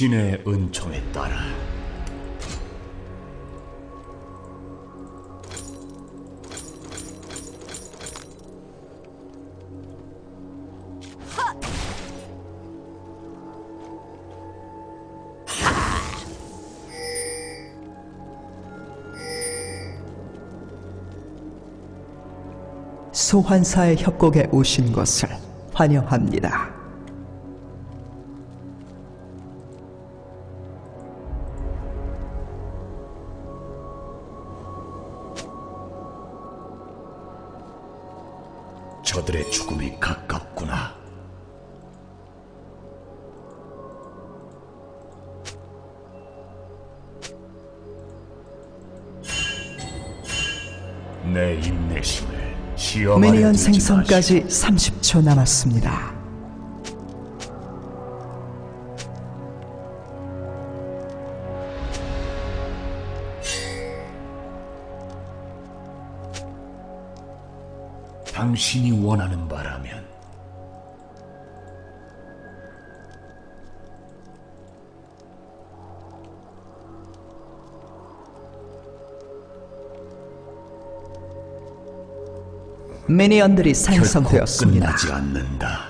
신의 은총에 따라 소환사의 협곡에 오신 것을 환영합니다. 마시오. 30초 남았습니다. 당신이 원하는 바라면 미니언들이 생성되었습니다. 끝나지 않는다.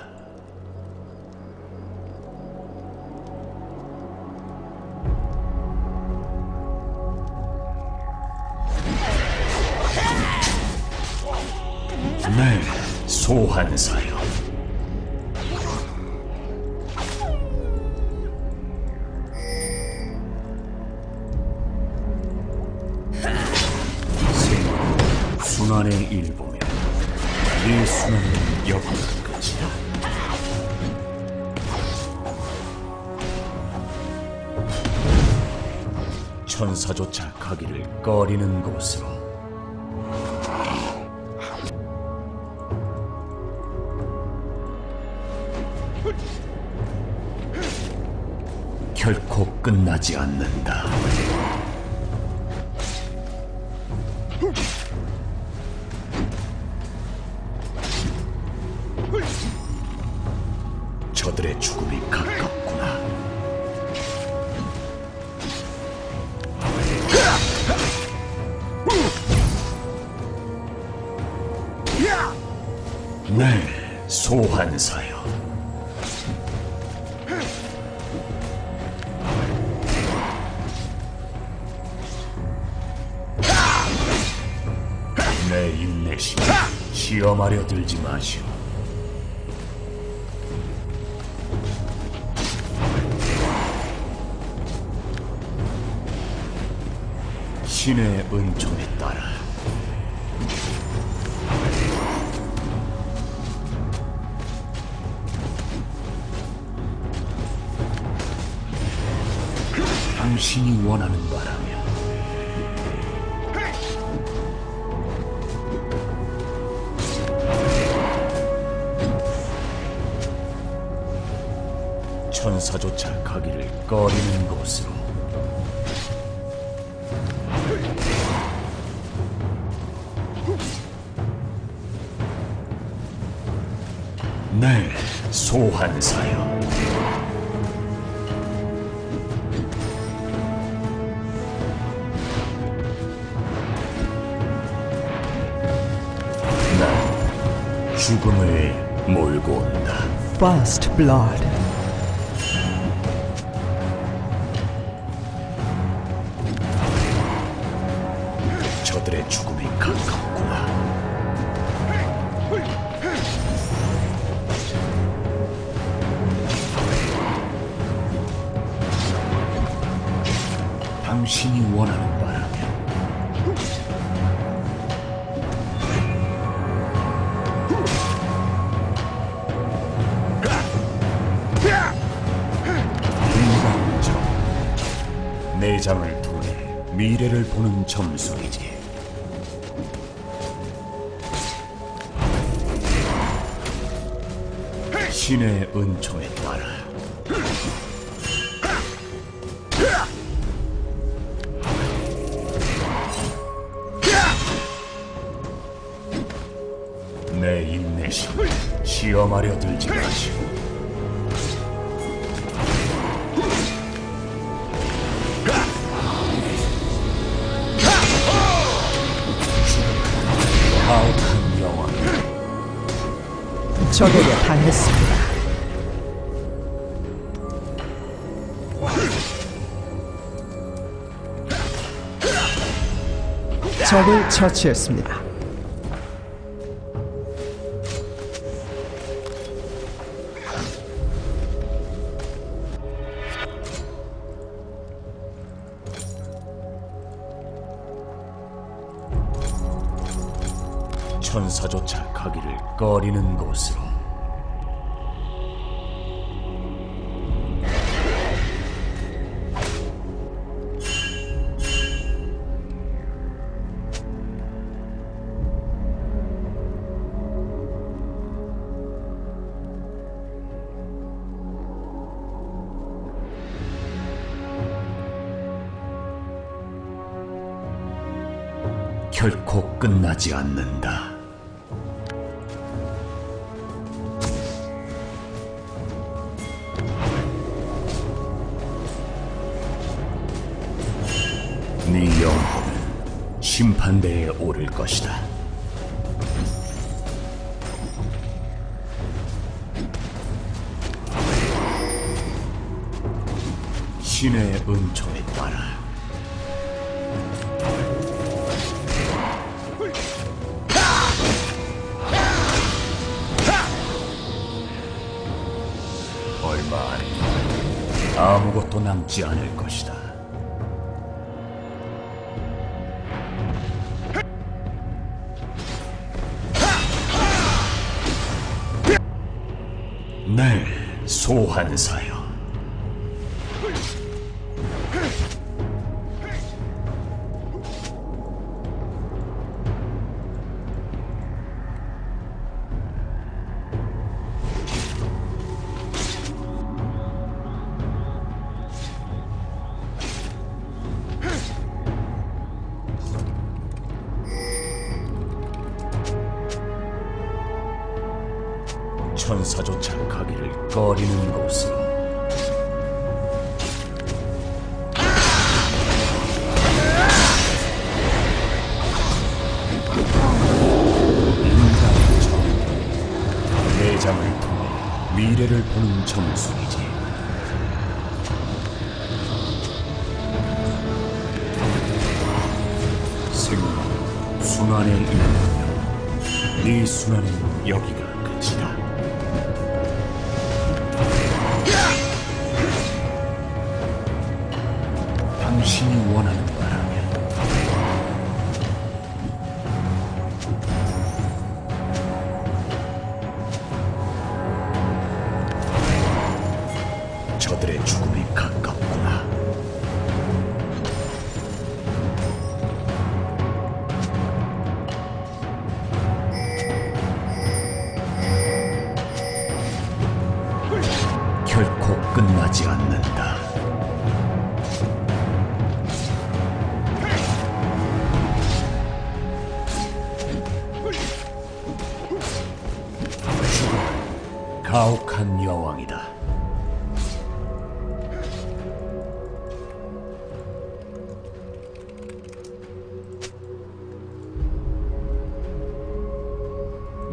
저들의 죽음이 가깝구나. 네, 소환사요. 내 인내심 시험하려 들지 마시오. 신의 은총에 따라. 당신이 원하는 바라면. 천사조차 가기를 꺼리는 곳으로 네, 소환사요. 난 죽음을 몰고 온다. First Blood. 적에게 당했습니다. 적을 처치했습니다. 영혼은 심판대에 오를 것이다. 신의 은총에 따라 얼마 안에 아무것도 남지 않을 것이다. 소환 점술이지. 생명 순환에 이르며 네 순환은 여기가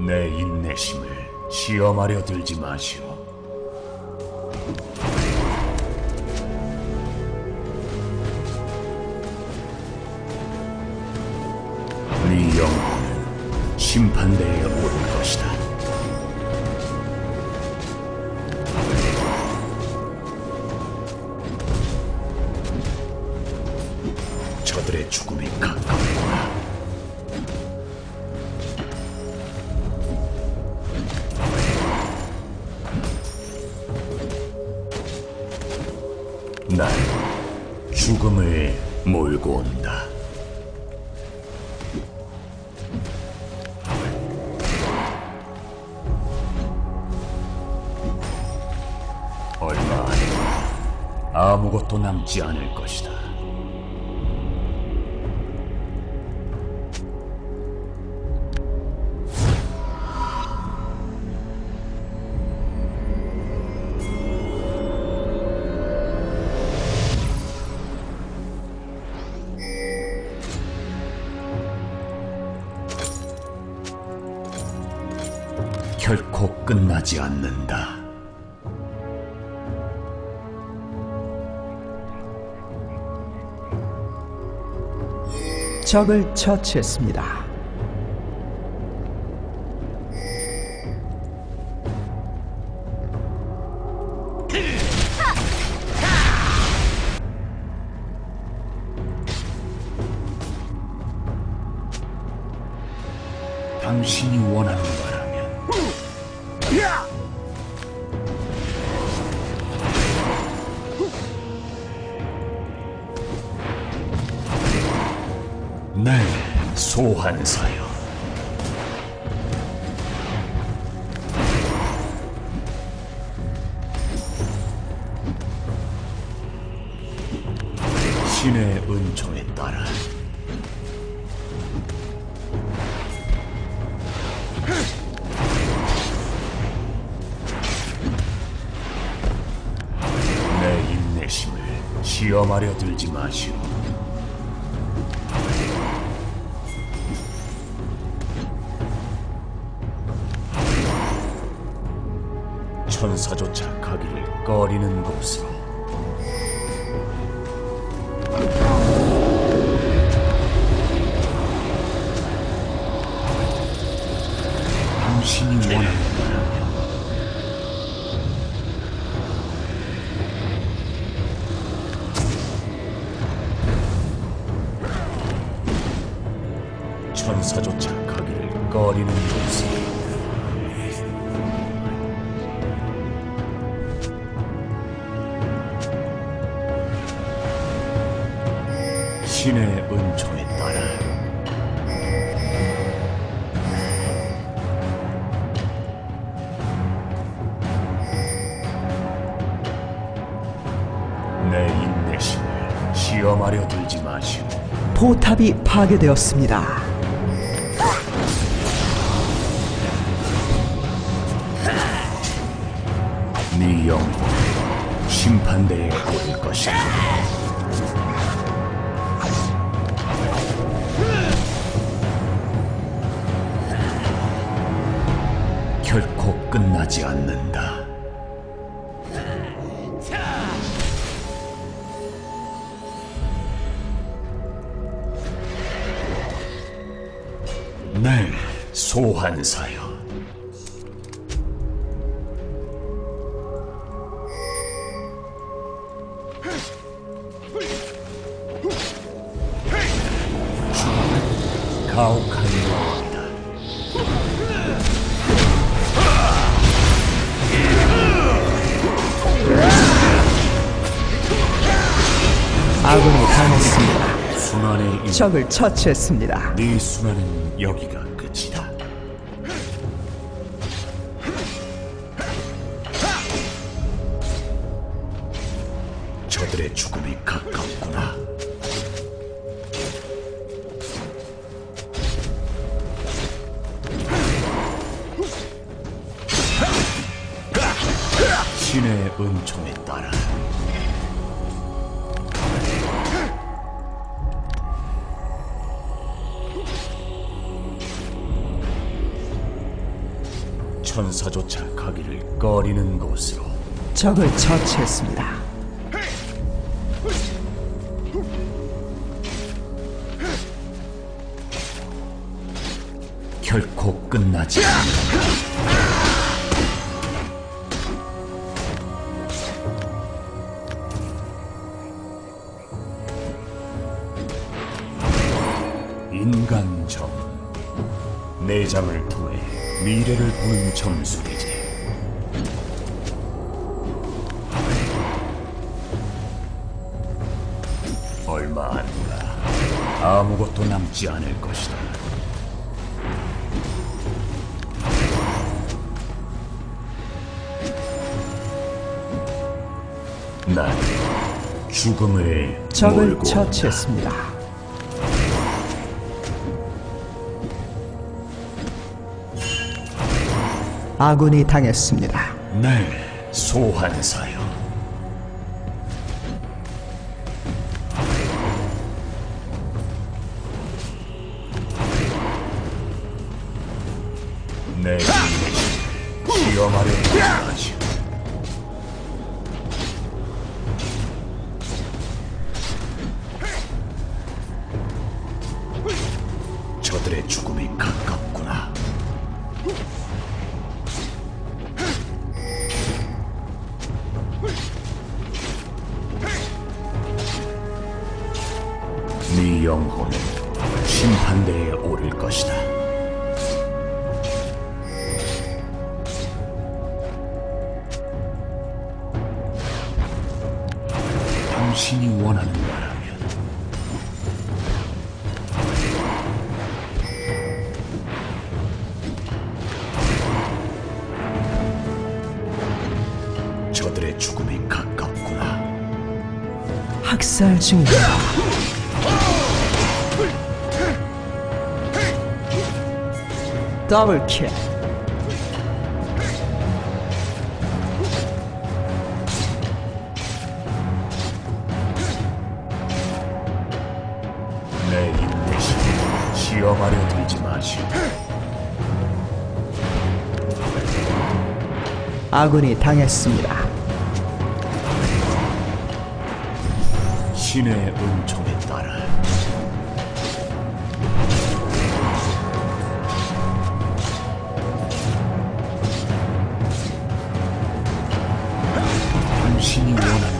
내 인내심을 시험하려 들지 마시오. 남지 않을 것이다. 결코 끝나지 않는다. 적을 처치했습니다. 들지 마시오. 천사조차 가기를 꺼리는 곳으로 당신이 원하는 포탑이 파괴되었습니다. 네 영혼 심판대에 오를 것이다. 결코 끝나지 않는다. 소환사여. 가혹한 왕이다. 아군이 당했습니다. 순환의 이 적을 처치했습니다. 네 순환은 여기가 천사조차 가기를 꺼리는 곳으로 적을 처치했습니다. 결코 끝나지 않는다. 인간점 내장을 통해 미래를 보는 점술이지. 얼마 안 가. 아무것도 남지 않을 것이다. 난 죽음을 적을 몰고 처치했습니다. 아군이 당했습니다. 온다. 네, 소환사요. 내 인내심 시험하려 중입니다. 더블킬. 내 인내심 시험하려 들지 마시오. 아군이 당했습니다. 신의 은총에 따라. 당신이 원하는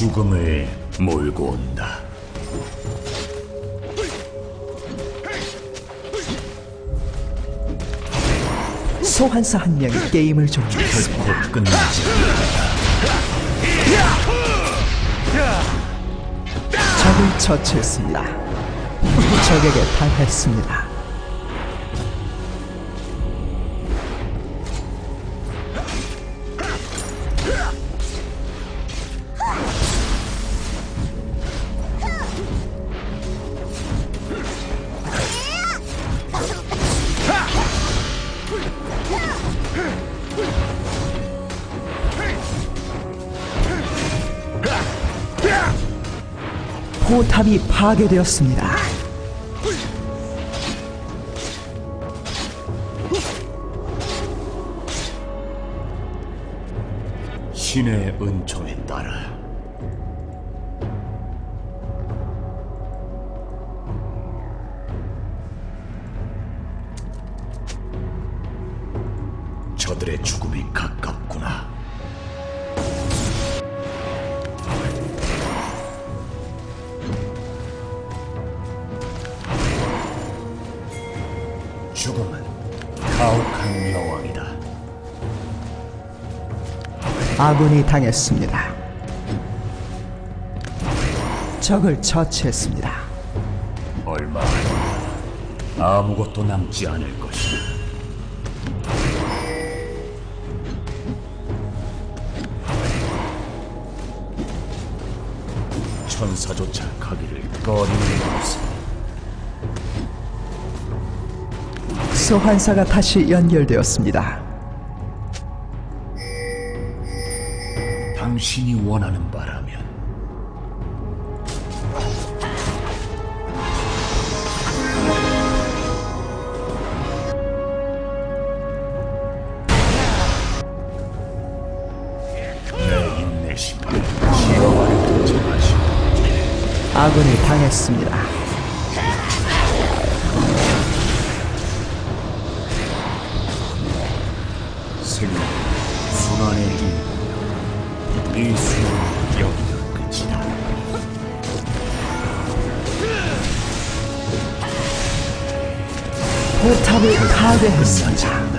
죽음을 몰고 온다. 소환사 한 명이 게임을 종료했습니다. 결코 끝나지 적을 처치했습니다. 적에게 당했습니다. 탑이 파괴되었습니다. 신의 은총 죽음은 가혹한 여왕이다. 아군이 당했습니다. 적을 처치했습니다. 얼마 안 아무것도 남지 않을 것이다. 천사조차 가기를 꺼리는 곳은 소환사가 다시 연결되었습니다. 당신이 원하는 바라면 내 인내심을 들지 마시오. 아군이 당했습니다. 포탑을 파괴했습니다.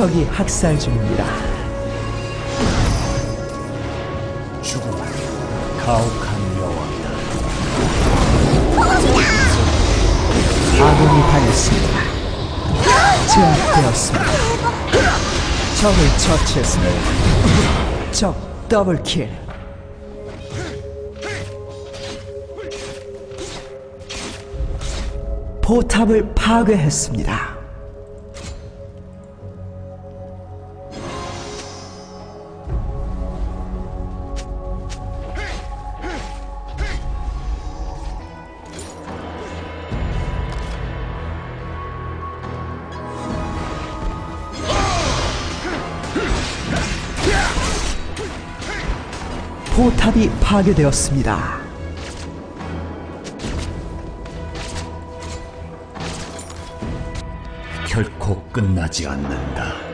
적이 학살 중입니다. 죽음은 가혹한 여왕이다. 아군이 당했습니다. 제압되었습니다. 적을 처치했습니다. 적 더블킬. 포탑을 파괴했습니다. 파괴되었습니다. 결코 끝나지 않는다.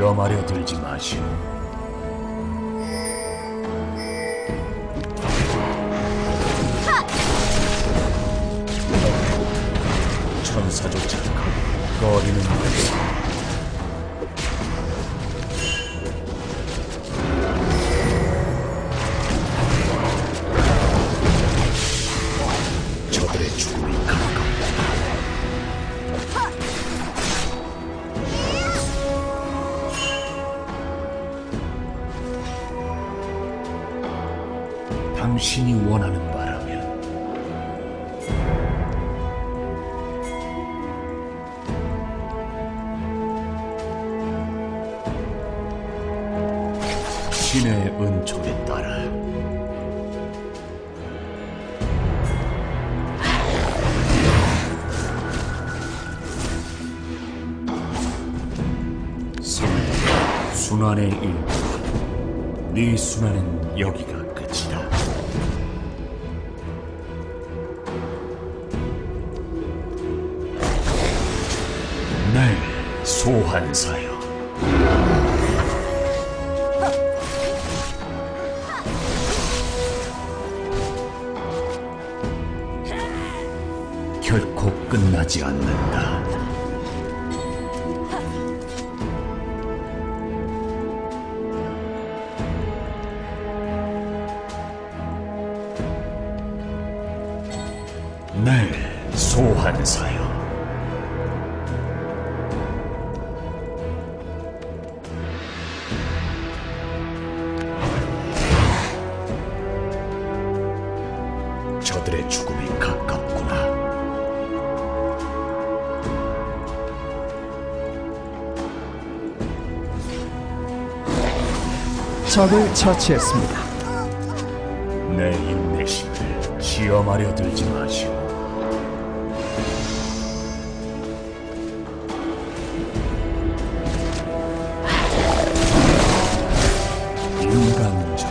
시험하려 들지 마시오. 천사조차 곳은 저 소환사여. 결코 끝나지 않는다. 적을 처치했습니다. 내 인내심을 시험하려 들지 마시오. 인간적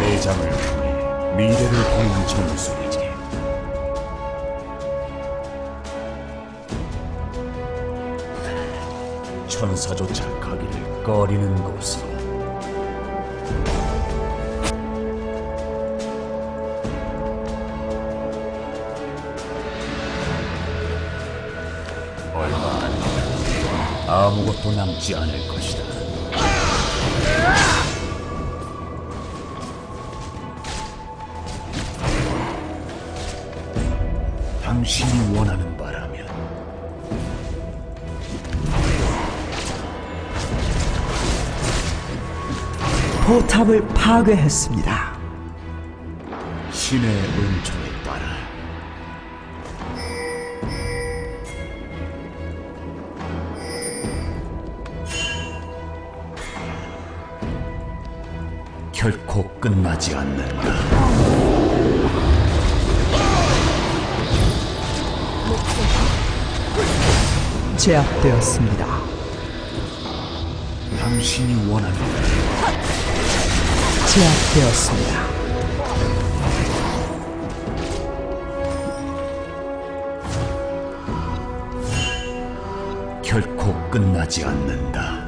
내장을 통해 미래를 보는 전술이지. 천사조차 가기를 꺼리는 곳으로. 아무것도 남지 않을 것이다. 당신이 원하는 바라면 포탑을 파괴했습니다. 신의 은총 끝나지 않는다. 제압되었습니다. 당신이 원하는 제압되었습니다. 결코 끝나지 않는다.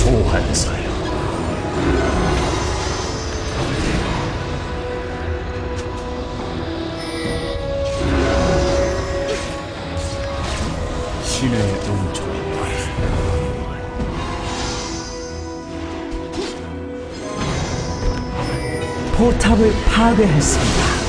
소환사요. 신의 따라 포탑을 파괴했습니다.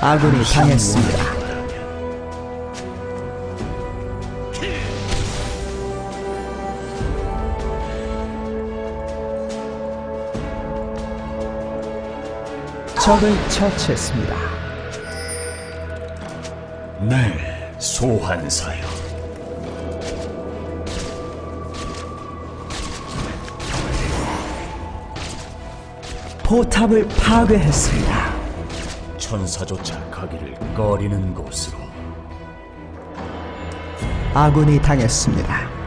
아군이 당했습니다. 적을 처치했습니다. 네, 소환사요. 포탑을 파괴했습니다. 천사조차 가기를 꺼리는 곳으로 아군이 당했습니다.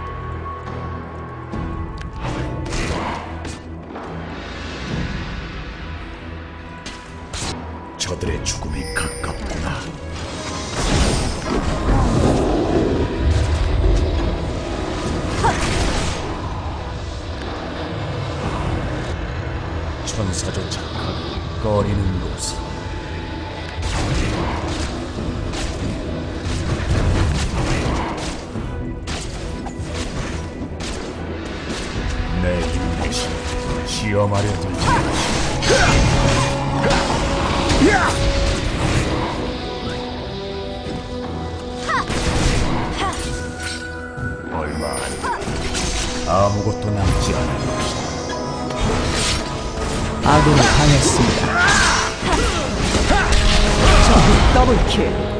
얼마. 아무것도 남지 않을 것이다. 아군이 당했습니다. 더블킬.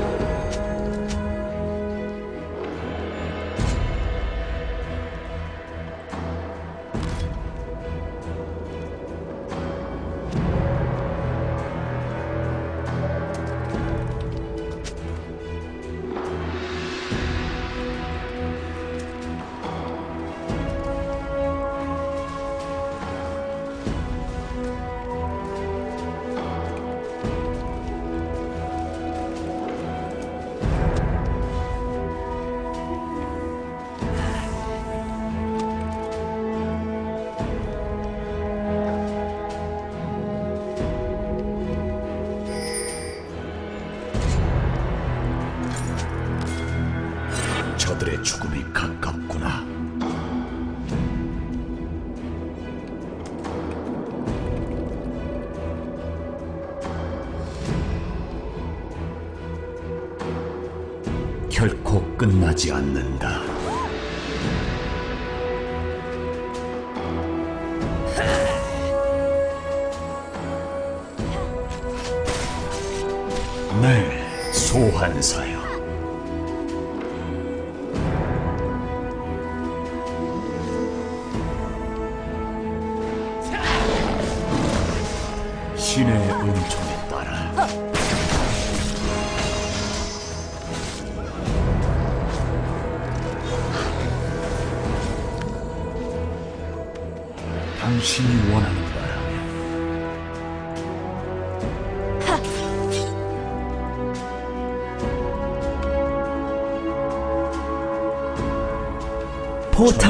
결코 끝나지 않는다. 네, 소환사여.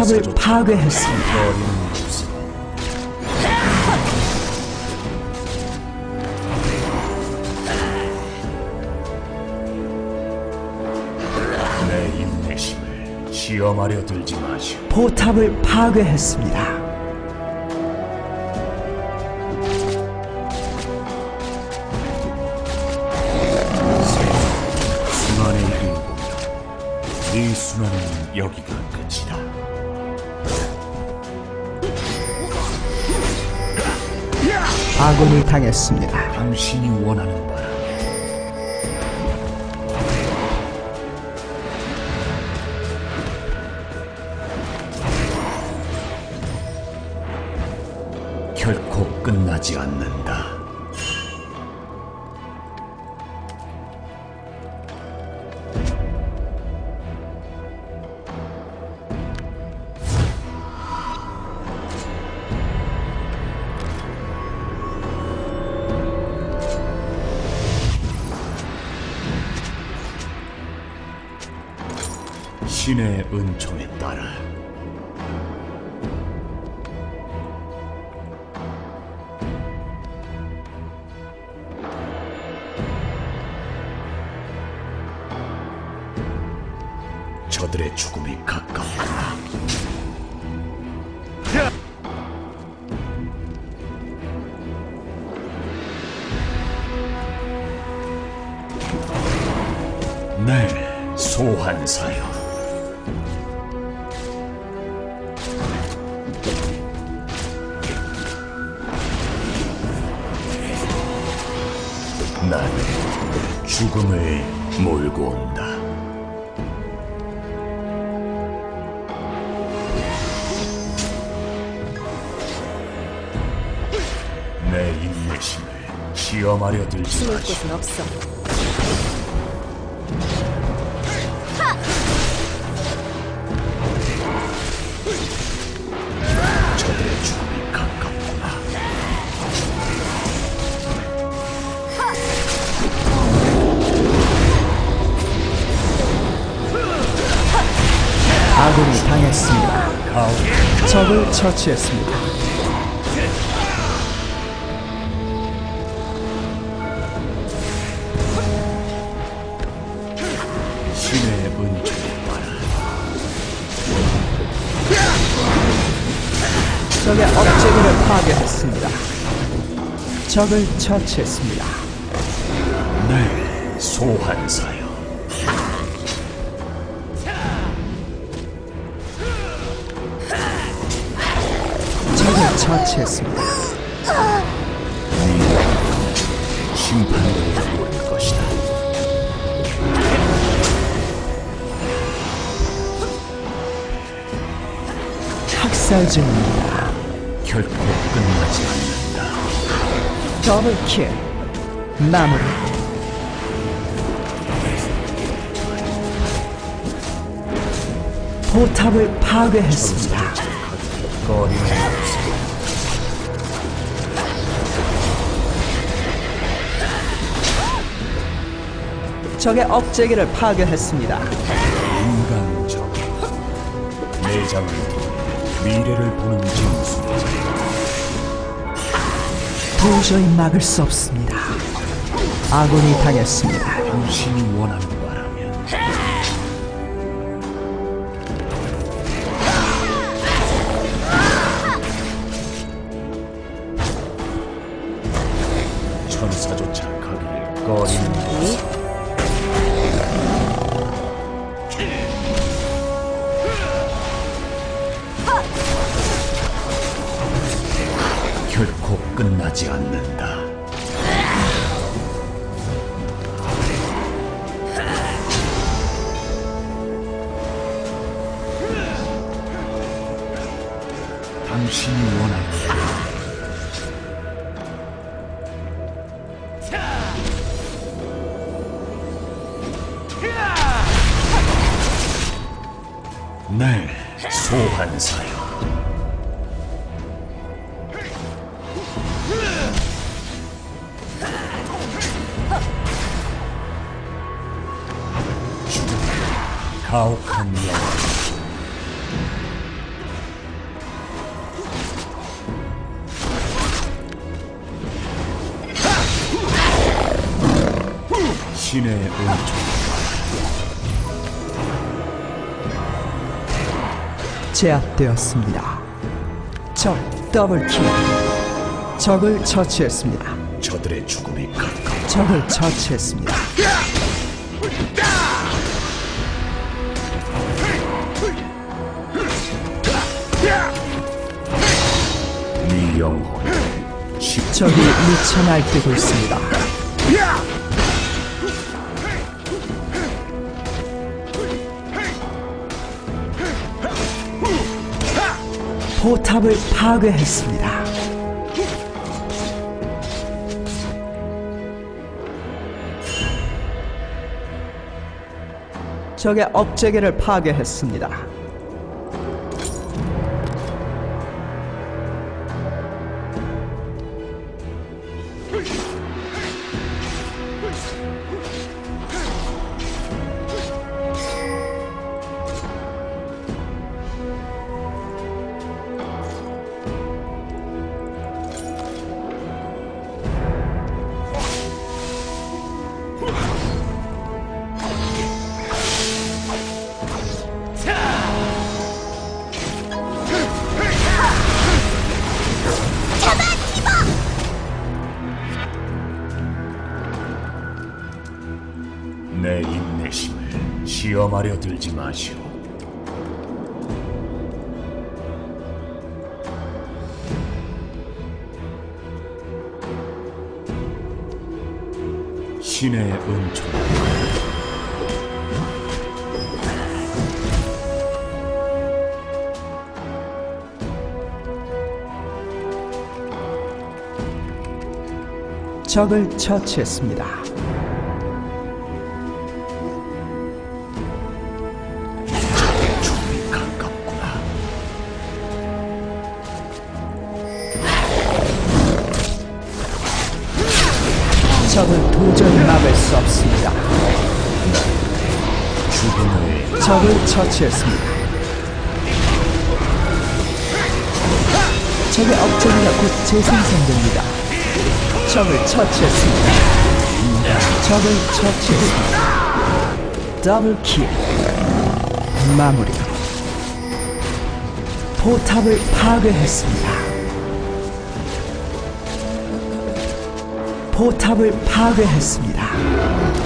탑을 파괴했습니다. 내 인내심을 시험하려 들지 마시오 포탑을 파괴했습니다. 네 순환은 여기가 끝이다 아군이 당했습니다. 당신이 원하는 바라면 결코 끝나지 않는다. 네, 소환사여. 나는 죽음을 몰고 온다. 내 인내심을 시험하려 들지 숨을 마시오. 곳은 없어. 처치했습니다. 적의 업체계를 파괴했습니다. 적을 처치했습니다. 네, 소환사여. 처치했습니다. 심판대로 올 것이다. 학살 중입니다. 결코 끝나지 않는다. 더블킬 마무리 포탑을 파괴했습니다. 거리는 적의 억제기를 파괴했습니다. 인간적. 내장을 미래를 보는 진수이자 도저히 막을 수 없습니다. 아군이 당했습니다. 당신이 바 끝나지 않는 제압되었습니다. 적 더블킬 적을 처치했습니다. 저들의 죽음이 가까워. 적을 처치했습니다. 네 영혼. 십 적이 미쳐 날뛰고 있습니다. 포탑을 파괴했습니다. 적의 억제기를 파괴했습니다. 시험하려 들지 마시오. 신의 은총. 적을 처치했습니다. 적을 처치했습니다. 적의 억제기가 곧 재생성됩니다. 적을 처치했습니다. 적을 처치했습니다. double kill 마무리 포탑을 파괴했습니다. 포탑을 파괴했습니다.